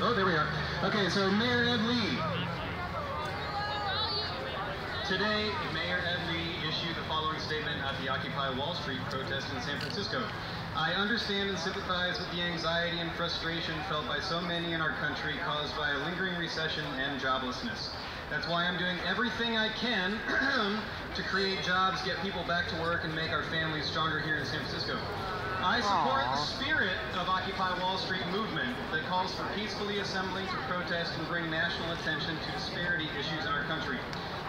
Oh, okay, so Mayor Ed Lee. Today, Mayor Ed Lee issued the following statement at the Occupy Wall Street protest in San Francisco. I understand and sympathize with the anxiety and frustration felt by so many in our country caused by a lingering recession and joblessness. That's why I'm doing everything I can to create jobs, get people back to work, and make our families stronger here in San Francisco. I support the spirit of Occupy Wall Street movement calls for peacefully assembling to protest and bring national attention to disparity issues in our country.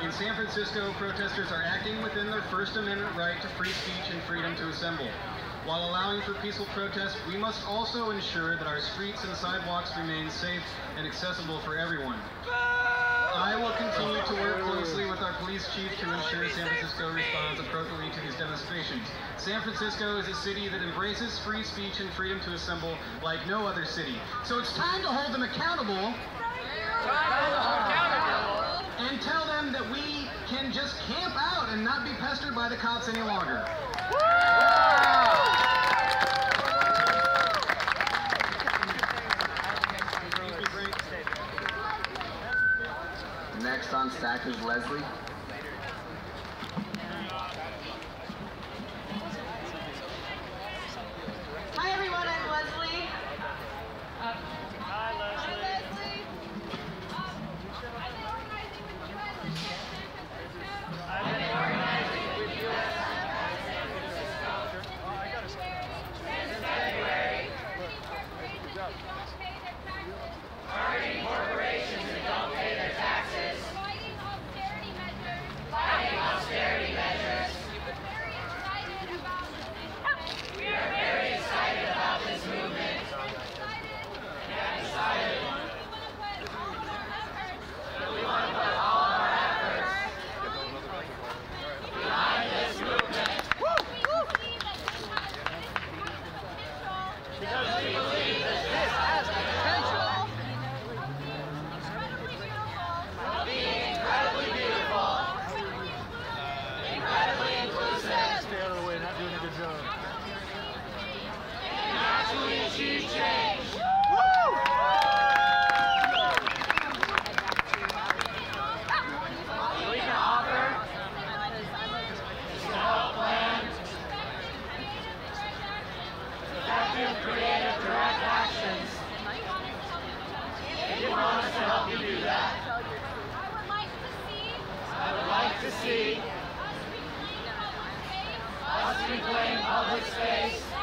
In San Francisco, protesters are acting within their First Amendment right to free speech and freedom to assemble. While allowing for peaceful protest, we must also ensure that our streets and sidewalks remain safe and accessible for everyone. I will continue to work closely with our police chief to ensure San Francisco responds appropriately to these demonstrations. San Francisco is a city that embraces free speech and freedom to assemble like no other city. So it's time to hold them accountable and tell them that we can just camp out and not be pestered by the cops any longer. Next on stack is Leslie. Hi everyone, I'm Leslie. Uh, Hi, Leslie. Leslie. I've been organizing with Targeting corporations who don't pay their taxes. Fighting austerity measures. Fighting austerity measures. We're very excited about this. We are very excited about this movement. We have decided. We want to put all of our efforts. Behind this movement. Because we believe that this has the potential of being incredibly beautiful, incredibly inclusive, Stay out of the way, not doing a good job. and actually achieve change. What we can offer is to help plan effective, creative, direct actions. If you want us to help you do that, I would like to see I would like to